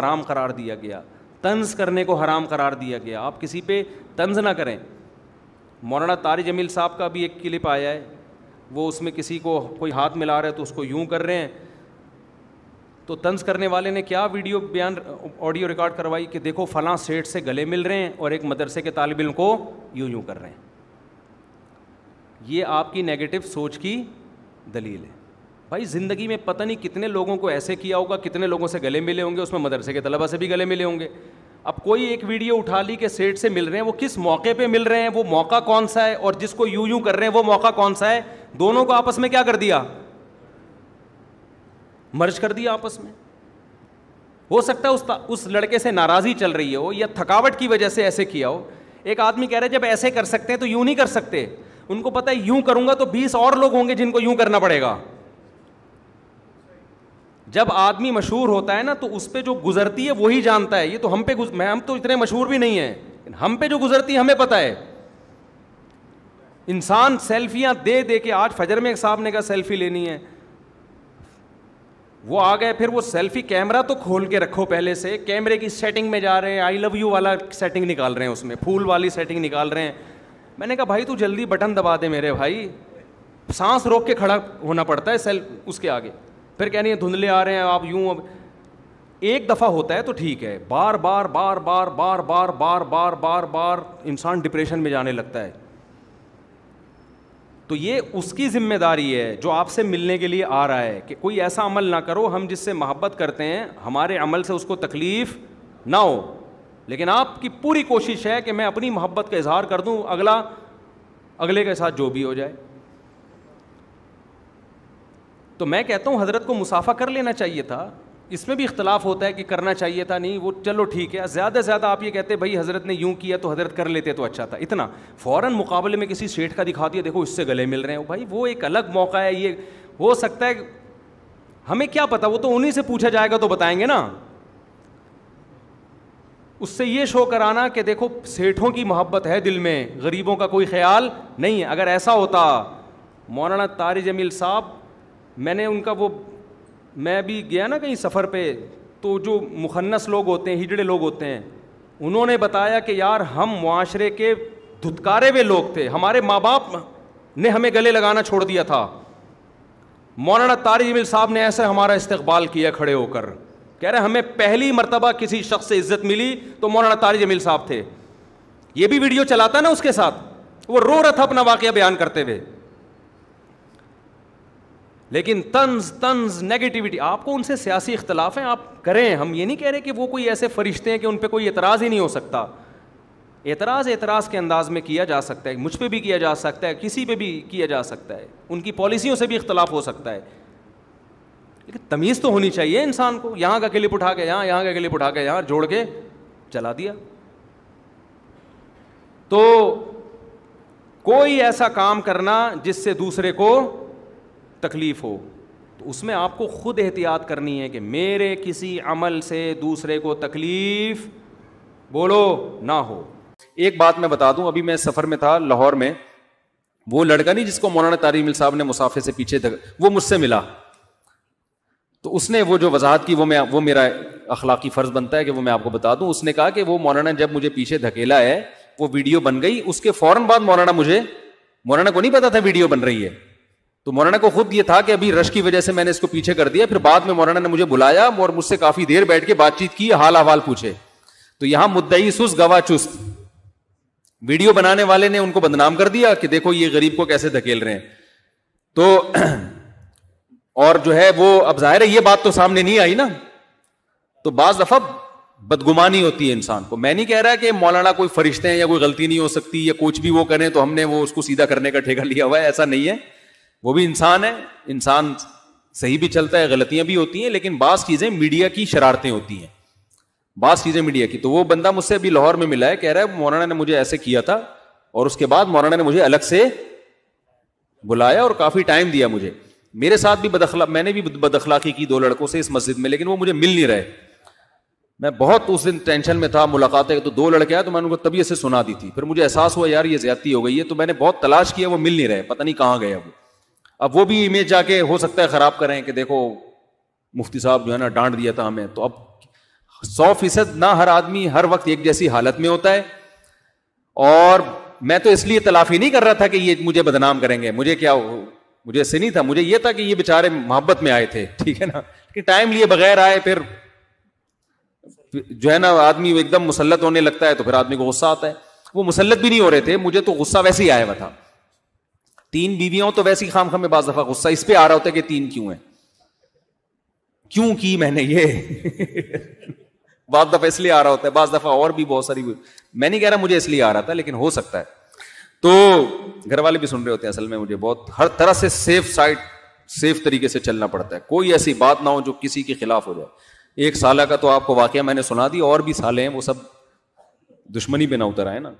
हराम करार दिया गया। तंज करने को हराम करार दिया गया। आप किसी पे तंज ना करें। मौलाना तारी जमील साहब का भी एक क्लिप आया है। वो उसमें किसी को कोई हाथ मिला रहा तो उसको यूँ कर रहे हैं। तो तंज करने वाले ने क्या वीडियो बयान, ऑडियो रिकॉर्ड करवाई कि देखो फलां सेठ से गले मिल रहे हैं और एक मदरसे के तालब इल्म को यूँ यूँ कर रहे हैं। ये आपकी नेगेटिव सोच की दलील है। भाई, ज़िंदगी में पता नहीं कितने लोगों को ऐसे किया होगा, कितने लोगों से गले मिले होंगे, उसमें मदरसे के तलबा से भी गले मिले होंगे। अब कोई एक वीडियो उठा ली कि सेठ से मिल रहे हैं, वो किस मौके पे मिल रहे हैं, वो मौका कौन सा है, और जिसको यूँ यूँ कर रहे हैं, वो मौका कौन सा है? दोनों को आपस में क्या कर दिया? मर्ज कर दिया आपस में। हो सकता है उस उस लड़के से नाराज़ी चल रही हो, या थकावट की वजह से ऐसे किया हो। एक आदमी कह रहे जब ऐसे कर सकते हैं तो यूँ नहीं कर सकते। उनको पता है, यूँ करूँगा तो बीस और लोग होंगे जिनको यूँ करना पड़ेगा। जब आदमी मशहूर होता है ना तो उस पर जो गुजरती है, वही जानता है। ये तो हम पे मैं, हम तो इतने मशहूर भी नहीं है हम पे जो गुजरती है, हमें पता है। इंसान सेल्फियाँ दे दे के आज फजर में एक साहब ने कहा, सेल्फी लेनी है। वो आ गए, फिर वो सेल्फी कैमरा तो खोल के रखो पहले से। कैमरे की सेटिंग में जा रहे हैं आई लव यू वाला सेटिंग निकाल रहे हैं उसमें, फूल वाली सेटिंग निकाल रहे हैं। मैंने कहा, भाई तू जल्दी बटन दबा दे मेरे भाई, सांस रोक के खड़ा होना पड़ता है सेल, उसके आगे। फिर कह रही है, धुंधले आ रहे हैं, आप यूँ अब एक दफ़ा होता है तो ठीक है। बार बार बार बार बार बार बार बार बार बार इंसान डिप्रेशन में जाने लगता है। तो ये उसकी ज़िम्मेदारी है जो आपसे मिलने के लिए आ रहा है कि कोई ऐसा अमल ना करो, हम जिससे मोहब्बत करते हैं, हमारे अमल से उसको तकलीफ़ ना हो। लेकिन आपकी पूरी कोशिश है कि मैं अपनी मोहब्बत का इजहार कर दूँ, अगला, अगले के साथ जो भी हो जाए। तो मैं कहता हूँ, हज़रत को मुसाफा कर लेना चाहिए था। इसमें भी इख्तलाफ होता है कि करना चाहिए था, नहीं, वो चलो ठीक है। ज़्यादा से ज़्यादा आप ये कहते भाई, हज़रत ने यूँ किया तो हज़रत कर लेते तो अच्छा था। इतना। फ़ौर मुकाबले में किसी सेठ का दिखा दिया, देखो, इससे गले मिल रहे हैं। भाई, वो एक अलग मौका है, ये हो सकता है, हमें क्या पता, वो तो उन्हीं से पूछा जाएगा तो बताएँगे ना। उससे ये शो कराना कि देखो, सेठों की मोहब्बत है दिल में, गरीबों का कोई ख्याल नहीं है। अगर ऐसा होता, मौलाना तारी जमील साहब मैंने उनका वो, मैं भी गया ना कहीं सफ़र पे तो जो मुखन्नस लोग होते हैं, हिजड़े लोग होते हैं, उन्होंने बताया कि यार हम मुआशरे के धुतकारे हुए लोग थे। हमारे माँ बाप ने हमें गले लगाना छोड़ दिया था। मौलाना तारी जमील साहब ने ऐसे हमारा इस्तकबाल किया खड़े होकर। कह रहे, हमें पहली मरतबा किसी शख्स से इज़्ज़त मिली तो मौलाना तारी जमील साहब थे। ये भी वीडियो चलाता ना उसके साथ, वो रो रहा था अपना वाक़ बयान करते हुए। लेकिन तंज तंज नेगेटिविटी आपको उनसे सियासी इख्तलाफ हैं आप करें। हम ये नहीं कह रहे कि वो कोई ऐसे फरिश्ते हैं कि उन पर कोई एतराज़ ही नहीं हो सकता। एतराज़ एतराज़ के अंदाज में किया जा सकता है, मुझ पर भी किया जा सकता है, किसी पे भी किया जा सकता है। उनकी पॉलिसियों से भी इख्तलाफ हो सकता है। लेकिन तमीज़ तो होनी चाहिए इंसान को, यहाँ का क्लिप उठा के, यहाँ यहाँ का क्लिप उठा के, यहाँ जोड़ के चला दिया। तो कोई ऐसा काम करना जिससे दूसरे को तकलीफ़ हो तो उसमें आपको खुद एहतियात करनी है कि मेरे किसी अमल से दूसरे को तकलीफ़ बोलो ना हो। एक बात मैं बता दूँ, अभी मैं सफ़र में था लाहौर में। वो लड़का नहीं जिसको मौलाना तारी मिल साहब ने मुसाफे से पीछे तक, वो मुझसे मिला। तो उसने वो जो वजाहत की, वो मैं, वो मेरा अखलाकी फ़र्ज़ बनता है कि वो मैं आपको बता दूँ। उसने कहा कि वो मौलाना जब मुझे पीछे धकेला है, वो वीडियो बन गई। उसके फ़ौरन बाद मौलाना मुझे, मौलाना को नहीं पता था वीडियो बन रही है। तो मौलाना को खुद ये था कि अभी रश की वजह से मैंने इसको पीछे कर दिया, फिर बाद में मौलाना ने मुझे बुलाया और मुझसे काफ़ी देर बैठ के बातचीत की, हाल अहवाल पूछे। तो यहाँ मुद्दई सुस गवा चुस्त। वीडियो बनाने वाले ने उनको बदनाम कर दिया कि देखो ये गरीब को कैसे धकेल रहे हैं। तो और जो है वो, अब ज़ाहिर है ये बात तो सामने नहीं आई ना। तो बाज दफ़ा बदगुमानी होती है इंसान को। मैं नहीं कह रहा कि मौलाना कोई फरिश्ते हैं या कोई गलती नहीं हो सकती या कुछ भी वो करें तो हमने वो उसको सीधा करने का ठेका लिया हुआ है, ऐसा नहीं है। वो भी इंसान है, इंसान सही भी चलता है, गलतियाँ भी होती हैं, लेकिन बास चीज़ें मीडिया की शरारतें होती हैं। बास चीज़ें मीडिया की तो वो बंदा मुझसे अभी लाहौर में मिला है, कह रहा है, मौलाना ने मुझे ऐसे किया था, और उसके बाद मौलाना ने मुझे अलग से बुलाया और काफ़ी टाइम दिया मुझे। मेरे साथ भी बदखला मैंने भी बदखलाकी की दो लड़कों से इस मस्जिद में, लेकिन वो मुझे मिल नहीं रहे। मैं बहुत उस दिन टेंशन में था, मुलाकात तो दो लड़के आए तो मैंने उनको तबीयत से सुना दी थी। फिर मुझे एहसास हुआ, यार, ये ज़्यादा हो गई है। तो मैंने बहुत तलाश किया, वो मिल नहीं रहे, पता नहीं कहाँ गए वो। अब वो भी इमेज जाके हो सकता है ख़राब करें कि देखो, मुफ्ती साहब जो है ना, डांट दिया था हमें। तो अब सौ फ़ीसद ना हर आदमी हर वक्त एक जैसी हालत में होता है। और मैं तो इसलिए तलाफी नहीं कर रहा था कि ये मुझे बदनाम करेंगे। मुझे क्या मुझे ऐसे नहीं था। मुझे ये था कि ये बेचारे मोहब्बत में आए थे, ठीक है ना? कि टाइम लिए बगैर आए, फिर जो है ना, आदमी एकदम मुसलत होने लगता है तो फिर आदमी को गुस्सा आता है। वो मुसलत भी नहीं हो रहे थे, मुझे तो गुस्सा वैसे ही आया हुआ था। तीन बीवियों तो वैसे खाम खाम में बाज दफ़ा गुस्सा। इस पे आ रहा होता है कि तीन क्यों है? क्यों की मैंने ये? बाज दफ़ा इसलिए आ रहा होता है बाज दफ़ा और भी बहुत सारी मैं नहीं कह रहा मुझे इसलिए आ रहा था, लेकिन हो सकता है। तो घर वाले भी सुन रहे होते हैं असल में मुझे बहुत। हर तरह से सेफ़ साइड सेफ़ तरीके से चलना पड़ता है। कोई ऐसी बात ना हो जो किसी के खिलाफ हो जाए। एक साल का तो आपको वाकया मैंने सुना दी, और भी साले हैं, वो सब दुश्मनी पे ना उतर आए ना।